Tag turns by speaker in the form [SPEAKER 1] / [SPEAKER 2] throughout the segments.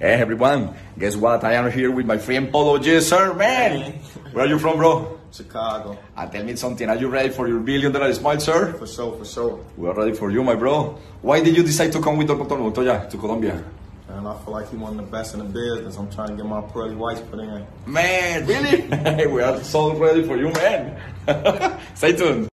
[SPEAKER 1] Hey everyone, guess what? I am here with my friend Polo G, sir, man. Where are you from, bro?
[SPEAKER 2] Chicago.
[SPEAKER 1] And tell me something. Are you ready for your billion dollar smile, sir?
[SPEAKER 2] For sure, for sure.
[SPEAKER 1] We are ready for you, my bro. Why did you decide to come with Dr. Montoya to Colombia?
[SPEAKER 2] And I feel like he one of the best in the business. I'm trying to get my pearly whites put in.
[SPEAKER 1] Man, really? Hey, we are so ready for you, man. Stay tuned.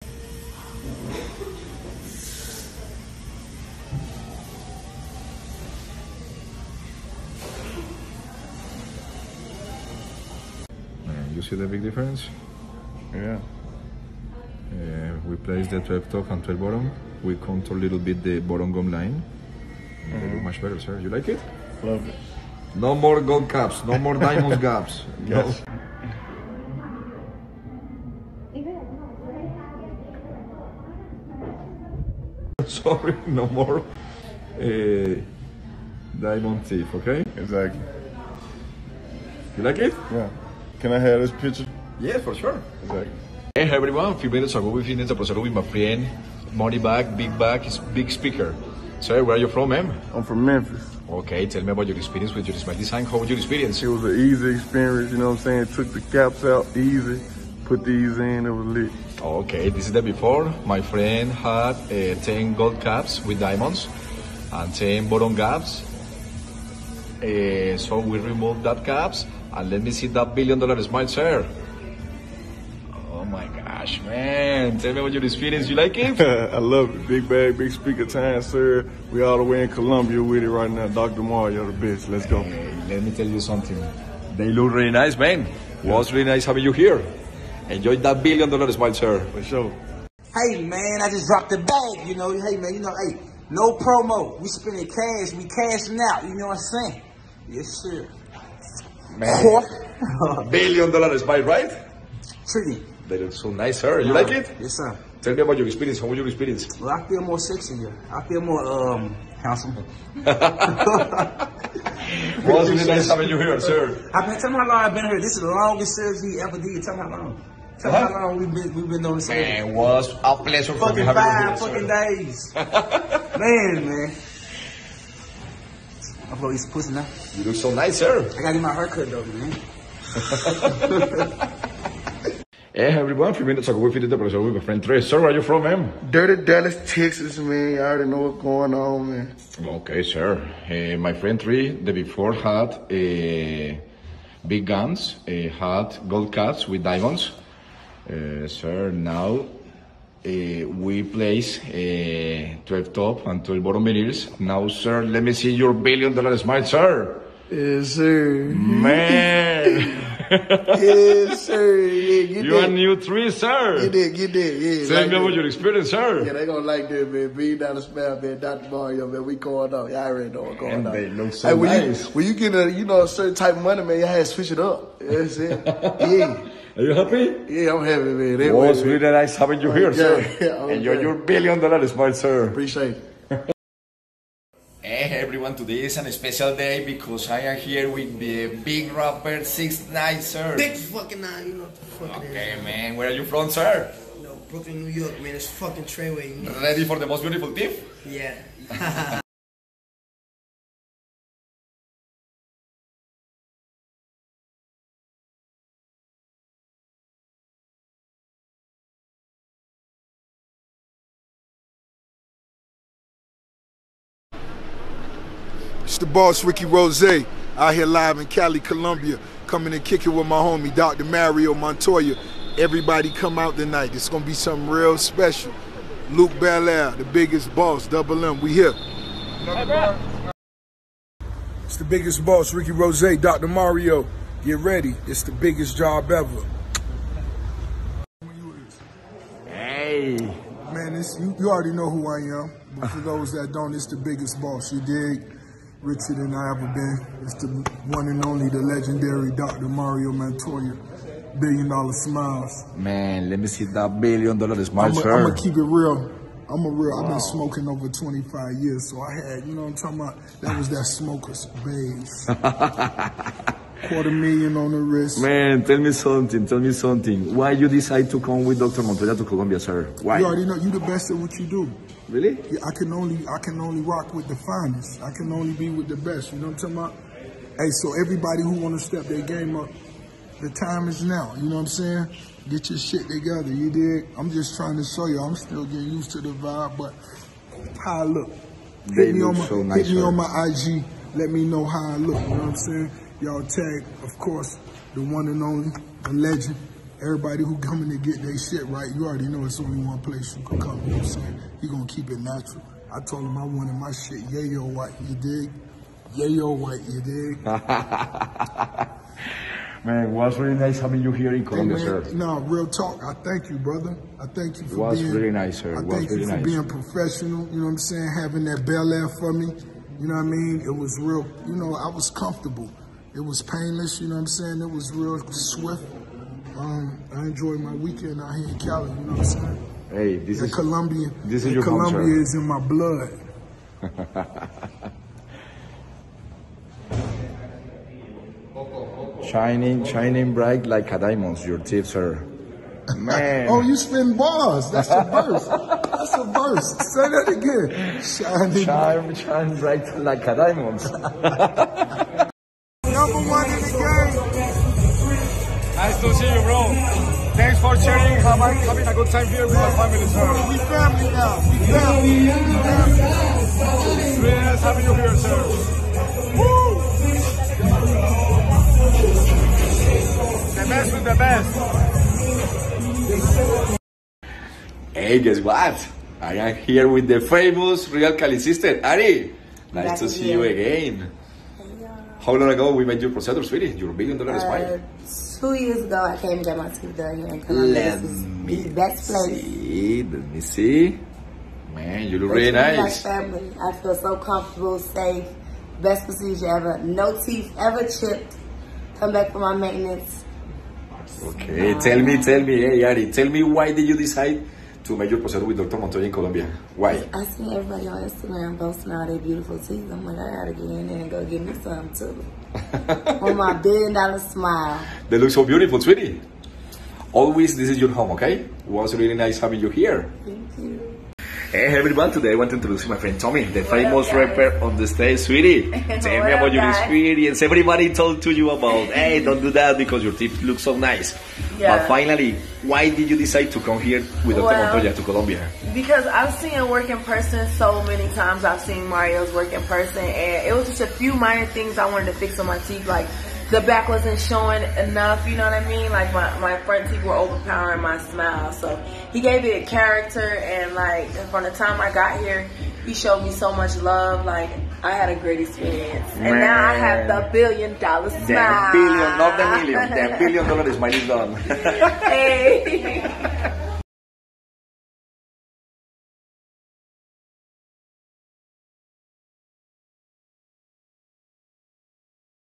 [SPEAKER 3] You see the big difference? Yeah. Uh, we place the 12 top and 12 bottom. We control a little bit the bottom gum line. Uh, Much better, sir. You like it?
[SPEAKER 2] Love it.
[SPEAKER 3] No more gold caps, no more diamond caps.
[SPEAKER 2] Yes.
[SPEAKER 3] No, sorry, no more uh, diamond teeth, okay?
[SPEAKER 2] Exactly.
[SPEAKER 3] You like it?
[SPEAKER 2] Yeah. Can I have this picture?
[SPEAKER 1] Yes, for sure.
[SPEAKER 2] Exactly.
[SPEAKER 1] Hey everyone, a few minutes ago we finished the process with my friend Moneybagg, Big Bag, is big speaker. So where are you from, man?
[SPEAKER 2] I'm from Memphis.
[SPEAKER 1] Okay, tell me about your experience with your smile design. How was your experience?
[SPEAKER 2] It was an easy experience, you know what I'm saying? Took the caps out easy, put these in, it was lit.
[SPEAKER 1] Okay, this is the before. My friend had uh, 10 gold caps with diamonds and 10 bottom caps. Uh, so we removed that caps and let me see that billion dollar smile, sir. Oh my gosh, man. Tell me about your experience. You like it?
[SPEAKER 2] I love it. Big bag, big speaker time, sir. We all the way in Colombia with it right now. Dr. Mario, the bitch. Let's go.
[SPEAKER 1] Hey, let me tell you something. They look really nice, man. Was really nice having you here. Enjoy that billion dollar smile, sir.
[SPEAKER 2] For sure.
[SPEAKER 4] Hey man, I just dropped the bag, you know. Hey man, you know, hey, no promo. We spending cash, we cashing out, you know what I'm saying? Yes, sir.
[SPEAKER 1] Man. billion dollar smile, right?
[SPEAKER 4] Treaty.
[SPEAKER 1] They look so nice, sir. You like it?
[SPEAKER 4] Yes, sir.
[SPEAKER 1] Tell me about your experience. How was your experience?
[SPEAKER 4] Well, I feel more sexy here. I feel more um handsome.
[SPEAKER 1] Was really nice having you here, sir.
[SPEAKER 4] I've been tell me how long I've been here. This is the longest service he ever did. Tell me how long. Tell me how long we've been we've been doing this.
[SPEAKER 1] Man, was a pleasure for me
[SPEAKER 4] Fucking
[SPEAKER 1] having you
[SPEAKER 4] five
[SPEAKER 1] here,
[SPEAKER 4] fucking
[SPEAKER 1] sir.
[SPEAKER 4] days. man, man. I'm gonna eat some pussy now.
[SPEAKER 1] You look so nice, sir.
[SPEAKER 4] I gotta get my haircut though, man.
[SPEAKER 1] Hey everyone, few minutes ago we finished the process with my friend Trey. Sir, where are you from, man?
[SPEAKER 2] Dirty Dallas, Texas, man. You already know what's going on, man.
[SPEAKER 1] Okay, sir. Uh, my friend Trey, the before had uh, big guns, uh, had gold caps with diamonds. Uh, sir, now uh, we place uh, 12 top and 12 bottom veneers. Now, sir, let me see your billion dollar smile, sir.
[SPEAKER 2] Yes, sir.
[SPEAKER 1] Man,
[SPEAKER 2] yes, sir. Yeah, get
[SPEAKER 1] you a new tree, sir.
[SPEAKER 2] Get that, get that. Yeah,
[SPEAKER 1] Tell
[SPEAKER 2] like
[SPEAKER 1] me about your experience, sir.
[SPEAKER 2] Yeah, they gonna like that, man. Being down the spell, man. Dr. Mario, man. We going on. Y'all already know what's going
[SPEAKER 1] And
[SPEAKER 2] on.
[SPEAKER 1] they look so
[SPEAKER 2] hey, when
[SPEAKER 1] nice.
[SPEAKER 2] You, when you get a, you know, a certain type of money, man, you have to switch it up. That's it. yeah.
[SPEAKER 1] Are you happy?
[SPEAKER 2] Yeah, I'm happy, man. That
[SPEAKER 1] was
[SPEAKER 2] way, man.
[SPEAKER 1] really nice having you here,
[SPEAKER 2] Yeah,
[SPEAKER 1] sir.
[SPEAKER 2] yeah, okay.
[SPEAKER 1] Enjoy your billion dollar smile, sir.
[SPEAKER 2] Appreciate it.
[SPEAKER 1] Hey everyone, today is a special day because I am here with the big rapper Six Nine, sir.
[SPEAKER 5] Big fucking nine, you know what the fuck it
[SPEAKER 1] Okay, man, where are you from, sir?
[SPEAKER 5] No, Brooklyn, New York, man. It's fucking Treyway.
[SPEAKER 1] Ready for the most beautiful tip?
[SPEAKER 5] Yeah.
[SPEAKER 6] It's the boss, Ricky Rose, out here live in Cali, Colombia, coming and kicking with my homie, Dr. Mario Montoya. Everybody come out tonight. It's gonna be something real special. Luc Belaire, the biggest boss, Double M, we here. It's the biggest boss, Ricky Rose, Dr. Mario. Get ready. It's the biggest job ever.
[SPEAKER 1] Hey.
[SPEAKER 6] Man, it's, you, you already know who I am. But for those that don't, it's the biggest boss. You dig? Richer than I ever been. It's the one and only, the legendary Dr. Mario Montoya. Billion dollar smiles.
[SPEAKER 1] Man, let me see that billion dollar smile,
[SPEAKER 6] I'm
[SPEAKER 1] going
[SPEAKER 6] to keep it real. I'm a real. I've been smoking over 25 years, so I had, you know what I'm talking about? That was that smoker's base. Quarter million on the wrist.
[SPEAKER 1] Man, tell me something, tell me something. Why you decide to come with Dr. Montoya to Colombia, sir? Why?
[SPEAKER 6] You already know you the best at what you do.
[SPEAKER 1] Really?
[SPEAKER 6] Yeah, I can only I can only rock with the finest. I can only be with the best. You know what I'm talking about? Hey, so everybody who want to step their game up, the time is now. You know what I'm saying? Get your shit together. You dig? I'm just trying to show you. I'm still getting used to the vibe, but how I look.
[SPEAKER 1] They
[SPEAKER 6] hit me on my
[SPEAKER 1] so
[SPEAKER 6] hit
[SPEAKER 1] nice,
[SPEAKER 6] me on my IG. Let me know how I look. You know what I'm saying? Y'all tag, of course, the one and only, the legend. Everybody who coming to get their shit right, you already know it's only one place you can come. You know what I'm saying? You gonna keep it natural. I told him I wanted my shit yayo white. You dig? Yayo white. You dig?
[SPEAKER 1] Man, it was really nice having you here in
[SPEAKER 6] Hey, man,
[SPEAKER 1] sir.
[SPEAKER 6] no, real talk. I thank you, brother. I thank you for
[SPEAKER 1] Was
[SPEAKER 6] being
[SPEAKER 1] really nice, sir.
[SPEAKER 6] I
[SPEAKER 1] Was
[SPEAKER 6] thank
[SPEAKER 1] really
[SPEAKER 6] you for
[SPEAKER 1] nice.
[SPEAKER 6] being professional. You know what I'm saying? Having that Belaire for me. You know what I mean? It was real. You know, I was comfortable. It was painless. You know what I'm saying? It was real swift. Um, I enjoyed my weekend out here in Cali. You know what I'm saying?
[SPEAKER 1] Hey, this
[SPEAKER 6] That
[SPEAKER 1] is
[SPEAKER 6] Colombian.
[SPEAKER 1] this is your.
[SPEAKER 6] Colombia is in my blood.
[SPEAKER 1] shining, shining bright like a diamond. Your teeth, sir. Man.
[SPEAKER 6] Oh, you spin bars. That's a verse. That's a verse. Say that again. Shining.
[SPEAKER 1] shine, shine bright like a diamond.
[SPEAKER 2] For sharing. Have, having a good time here with my family, sir.
[SPEAKER 6] We family now. We family. We family.
[SPEAKER 2] Really nice having you here, sir. The best with the best.
[SPEAKER 1] Hey, guess what? I am here with the famous Real Cali sister, Ari. Nice
[SPEAKER 7] Back
[SPEAKER 1] to see you again. How long ago we made your procedure, sweetie? Your billion dollar
[SPEAKER 7] Uh,
[SPEAKER 1] smile.
[SPEAKER 7] two years ago, I came and got my teeth done here in Colombia.
[SPEAKER 1] Let
[SPEAKER 7] This
[SPEAKER 1] me
[SPEAKER 7] the best place.
[SPEAKER 1] see. Let me see. Man, you look really nice.
[SPEAKER 7] Like family. I feel so comfortable, safe. Best procedure ever. No teeth ever chipped. Come back for my maintenance.
[SPEAKER 1] Okay, tell me, tell me, hey Yari, tell me why did you decide to make your procedure with Dr. Montoya in Colombia? Why?
[SPEAKER 7] I seen everybody on Instagram posting all their beautiful teeth. I'm like, I gotta get in there and go get me some too. On my billion dollar smile.
[SPEAKER 1] They look so beautiful, sweetie. Always, this is your home, okay? It was really nice having you here.
[SPEAKER 7] Thank you.
[SPEAKER 1] Hey everyone, today I want to introduce my friend Tommy, the famous rapper on the stage, sweetie. Tell me about
[SPEAKER 7] up,
[SPEAKER 1] your
[SPEAKER 7] guys?
[SPEAKER 1] experience. Everybody told to you about, hey, don't do that because your teeth look so nice.
[SPEAKER 8] Yeah.
[SPEAKER 1] But finally, why did you decide to come here with Dr.
[SPEAKER 8] Well-
[SPEAKER 1] Montoya to Colombia?
[SPEAKER 8] Because I've seen him work in person so many times. I've seen Mario's work in person, and it was just a few minor things I wanted to fix on my teeth. Like the back wasn't showing enough, you know what I mean? Like my, my front teeth were overpowering my smile. So he gave it a character, and like from the time I got here, he showed me so much love. Like I had a great experience, and now I have the billion dollar smile.
[SPEAKER 1] The billion, not the million. The billion dollar smile is done.
[SPEAKER 8] hey.